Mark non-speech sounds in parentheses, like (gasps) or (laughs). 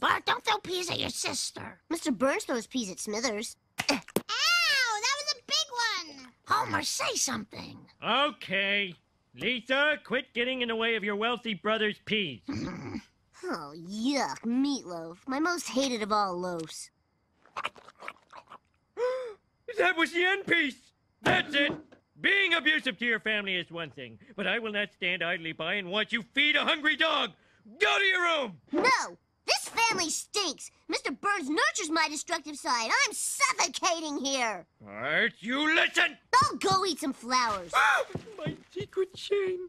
Bart, don't throw peas at your sister. Mr. Burns throws peas at Smithers. Ow! That was a big one! Homer, say something. Okay. Lisa, quit getting in the way of your wealthy brother's peas. (laughs) Oh, yuck, meatloaf. My most hated of all loafs. (gasps) That was the end piece. That's it. Being abusive to your family is one thing, but I will not stand idly by and watch you feed a hungry dog. Go to your room. No! This family stinks! Mr. Burns nurtures my destructive side. I'm suffocating here! Art, you listen. I'll go eat some flowers. (gasps) My secret shame.